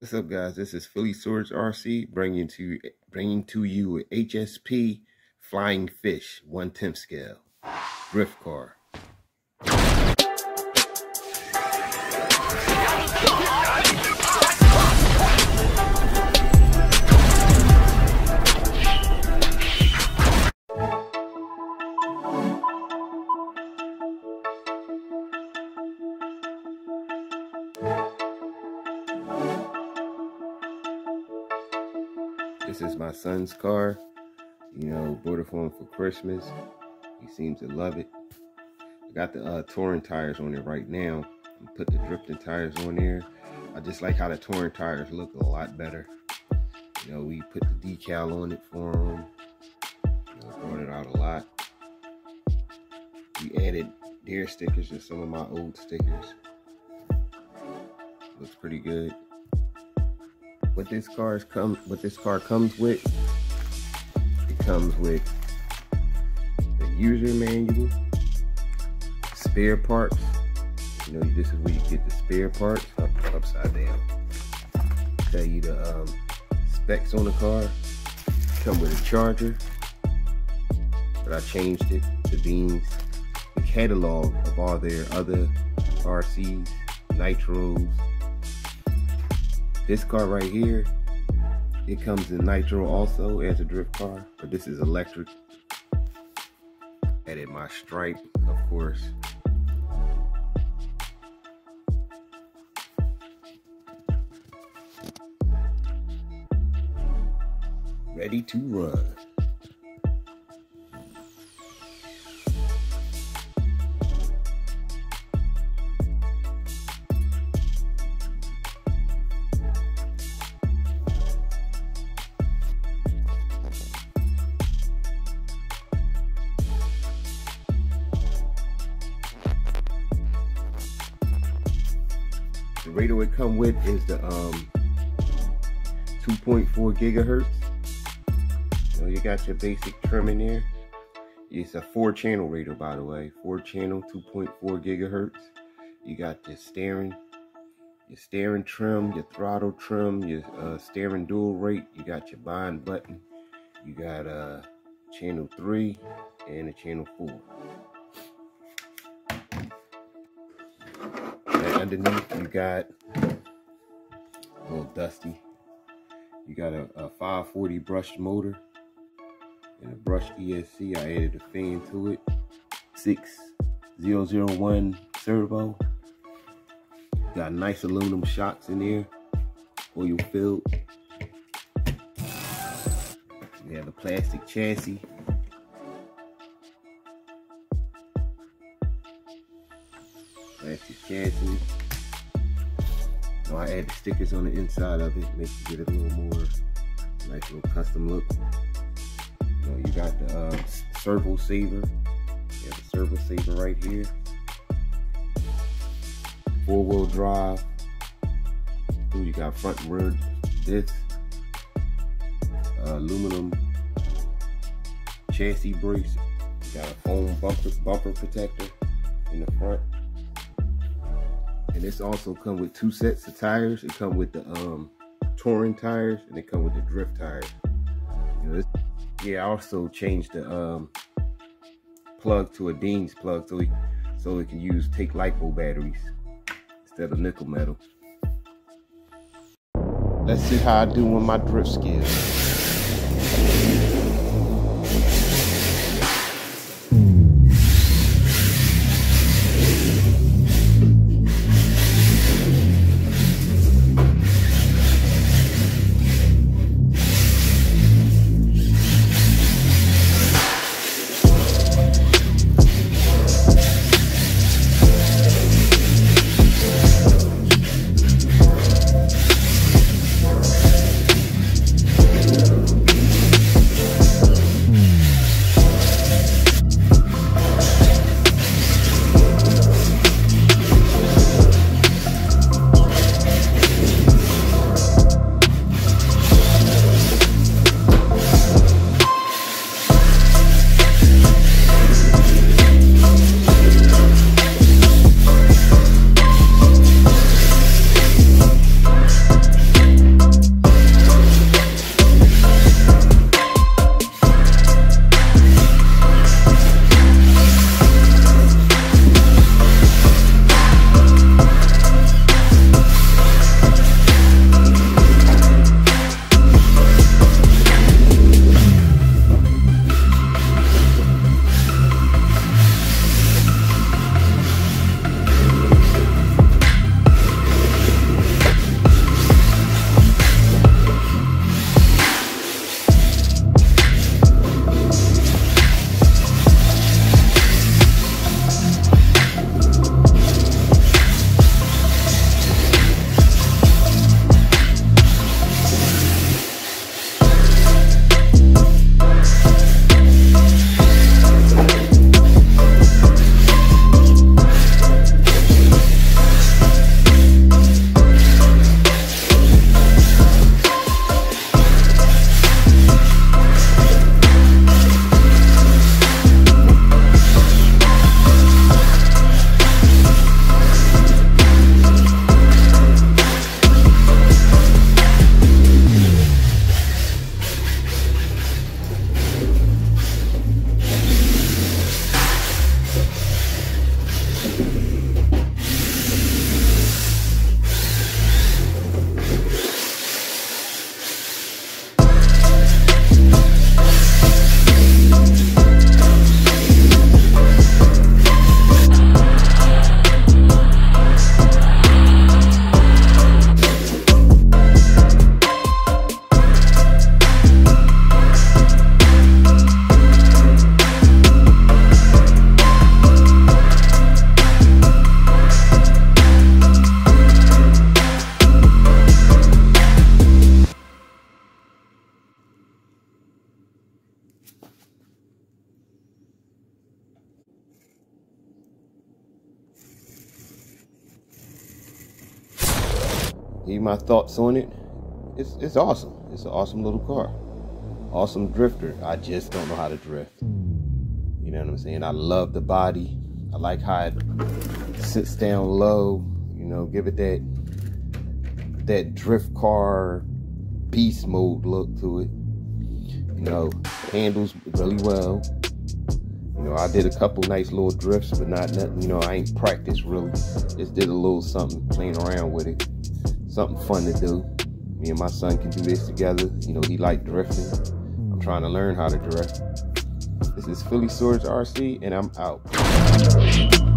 What's up, guys? This is Phillyswords RC bringing to bringing to you HSP Flying Fish 110 scale drift car. This is my son's car. You know, bought it for him for Christmas. He seems to love it. I got the uh, touring tires on it right now. Put the drifting tires on there. I just like how the touring tires look a lot better. You know, we put the decal on it for him. You know, brought it out a lot. We added deer stickers to some of my old stickers. Looks pretty good what this car come what this car comes with it comes with the user manual spare parts. You know this is where you get the spare parts up, upside down. Tell you the um, specs on the car. Come with a charger. But I changed it to being the catalog of all their other RCs nitros this car right here, it comes in nitro also as a drift car, but this is electric. Added my stripe, of course. Ready to run. Radio it come with is the um 2.4 gigahertz. So you got your basic trim in there. It's a four channel radio by the way. Four channel 2.4 gigahertz. You got your steering, your steering trim, your throttle trim, your uh, steering dual rate. You got your bind button. You got uh channel three and a channel four. Underneath you got a little dusty. You got a, a 540 brushed motor and a brushed ESC. I added a fan to it. 6001 servo. Got nice aluminum shocks in there. Oil filled. We have a plastic chassis. Plastic chassis. So I add the stickers on the inside of it, make it get a little more nice little custom look. You you got the uh, servo saver. You have the servo saver right here. Four wheel drive. Ooh, you got front and rear discs. Uh, aluminum chassis brace. You got a foam bumper bumper protector in the front and this also come with two sets of tires. It come with the um, touring tires and it come with the drift tires. You know, yeah, I also changed the um, plug to a Dean's plug so we so we can use take lipo batteries instead of nickel metal. Let's see how I do with my drift skills. Give my thoughts on it. It's it's awesome. It's an awesome little car. Awesome drifter. I just don't know how to drift. You know what I'm saying? I love the body. I like how it sits down low. You know, give it that that drift car beast mode look to it. You know, handles really well. You know, I did a couple nice little drifts, but not nothing, you know, I ain't practiced really. Just did a little something, playing around with it. Something fun to do. Me and my son can do this together. You know, he like drifting. I'm hmm. trying to learn how to drift. This is Phillyswords RC, and I'm out.